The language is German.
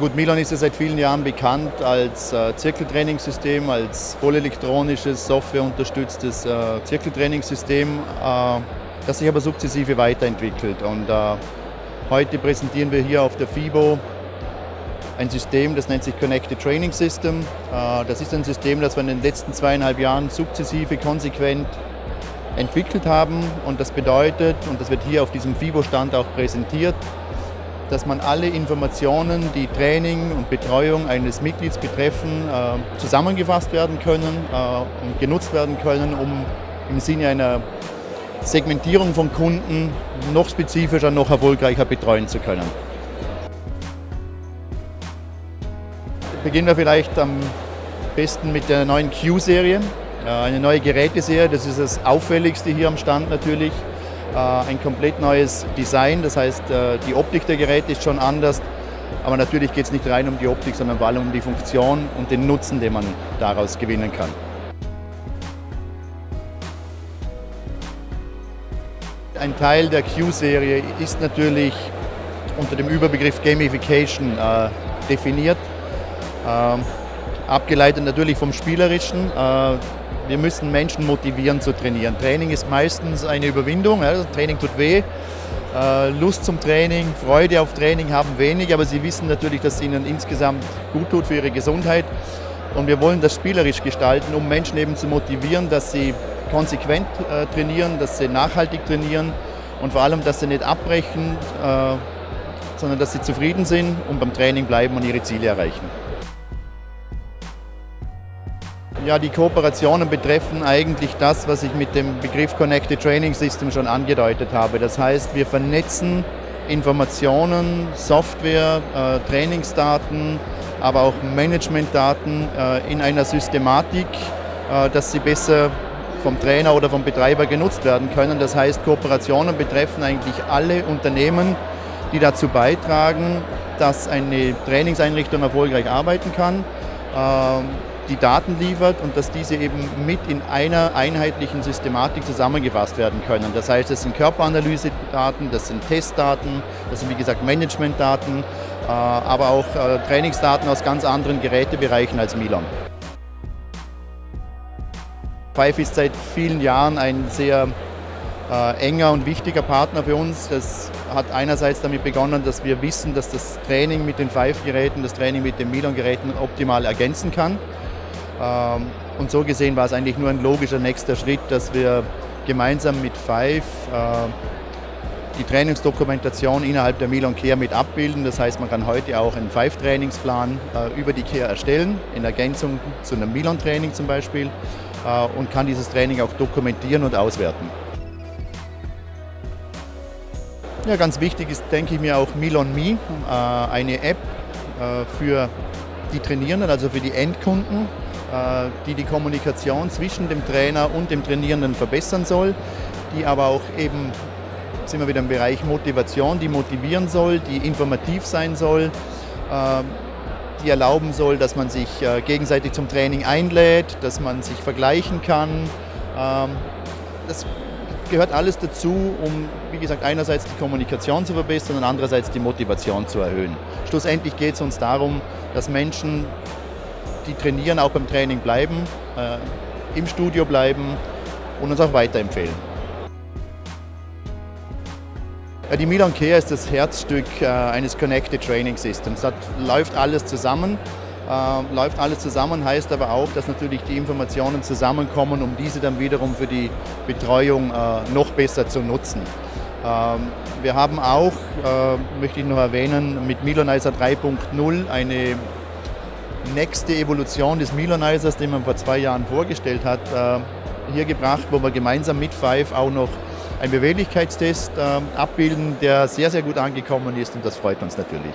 gut, Milan ist ja seit vielen Jahren bekannt als äh, Zirkeltrainingssystem, als vollelektronisches, softwareunterstütztes äh, Zirkeltrainingssystem, äh, das sich aber sukzessive weiterentwickelt. Und äh, heute präsentieren wir hier auf der FIBO ein System, das nennt sich Connected Training System. Äh, das ist ein System, das wir in den letzten zweieinhalb Jahren sukzessive, konsequent entwickelt haben. Und das bedeutet, und das wird hier auf diesem FIBO-Stand auch präsentiert, dass man alle Informationen, die Training und Betreuung eines Mitglieds betreffen, äh, zusammengefasst werden können äh, und genutzt werden können, um im Sinne einer Segmentierung von Kunden noch spezifischer, noch erfolgreicher betreuen zu können. Beginnen wir vielleicht am besten mit der neuen Q-Serie, äh, eine neue Geräteserie. Das ist das auffälligste hier am Stand natürlich. Äh, ein komplett neues Design, das heißt, äh, die Optik der Geräte ist schon anders. Aber natürlich geht es nicht rein um die Optik, sondern vor allem um die Funktion und den Nutzen, den man daraus gewinnen kann. Ein Teil der Q-Serie ist natürlich unter dem Überbegriff Gamification äh, definiert. Ähm, abgeleitet natürlich vom Spielerischen. Äh, wir müssen Menschen motivieren zu trainieren. Training ist meistens eine Überwindung. Ja, Training tut weh. Äh, Lust zum Training, Freude auf Training haben wenig, aber sie wissen natürlich, dass es ihnen insgesamt gut tut für ihre Gesundheit. Und wir wollen das spielerisch gestalten, um Menschen eben zu motivieren, dass sie konsequent äh, trainieren, dass sie nachhaltig trainieren und vor allem, dass sie nicht abbrechen, äh, sondern dass sie zufrieden sind und beim Training bleiben und ihre Ziele erreichen. Ja, die Kooperationen betreffen eigentlich das, was ich mit dem Begriff Connected Training System schon angedeutet habe. Das heißt, wir vernetzen Informationen, Software, äh, Trainingsdaten, aber auch Managementdaten äh, in einer Systematik, äh, dass sie besser vom Trainer oder vom Betreiber genutzt werden können. Das heißt, Kooperationen betreffen eigentlich alle Unternehmen, die dazu beitragen, dass eine Trainingseinrichtung erfolgreich arbeiten kann. Die Daten liefert und dass diese eben mit in einer einheitlichen Systematik zusammengefasst werden können. Das heißt, das sind Körperanalysedaten, das sind Testdaten, das sind wie gesagt Managementdaten, äh, aber auch äh, Trainingsdaten aus ganz anderen Gerätebereichen als Milan. Five ist seit vielen Jahren ein sehr äh, enger und wichtiger Partner für uns. Das hat einerseits damit begonnen, dass wir wissen, dass das Training mit den Five-Geräten, das Training mit den Milan-Geräten optimal ergänzen kann. Ähm, und so gesehen war es eigentlich nur ein logischer nächster Schritt, dass wir gemeinsam mit Five äh, die Trainingsdokumentation innerhalb der Milan Care mit abbilden. Das heißt, man kann heute auch einen Five-Trainingsplan äh, über die Care erstellen, in Ergänzung zu einem Milan-Training zum Beispiel, äh, und kann dieses Training auch dokumentieren und auswerten. Ja, ganz wichtig ist, denke ich mir, auch Milan Me, eine App für die Trainierenden, also für die Endkunden, äh, die die Kommunikation zwischen dem Trainer und dem Trainierenden verbessern soll, die aber auch eben, sind wir wieder im Bereich Motivation, die motivieren soll, die informativ sein soll, äh, die erlauben soll, dass man sich äh, gegenseitig zum Training einlädt, dass man sich vergleichen kann. Ähm, das gehört alles dazu, um, wie gesagt, einerseits die Kommunikation zu verbessern und andererseits die Motivation zu erhöhen. Schlussendlich geht es uns darum, dass Menschen die trainieren, auch beim Training bleiben, äh, im Studio bleiben und uns auch weiterempfehlen. Ja, die Milan Care ist das Herzstück äh, eines Connected Training Systems. Da läuft alles zusammen. Äh, läuft alles zusammen heißt aber auch, dass natürlich die Informationen zusammenkommen, um diese dann wiederum für die Betreuung äh, noch besser zu nutzen. Ähm, wir haben auch, äh, möchte ich noch erwähnen, mit Milanizer 3.0 eine nächste Evolution des Milanizers, den man vor zwei Jahren vorgestellt hat, äh, hier gebracht, wo wir gemeinsam mit Five auch noch einen Beweglichkeitstest äh, abbilden, der sehr, sehr gut angekommen ist und das freut uns natürlich.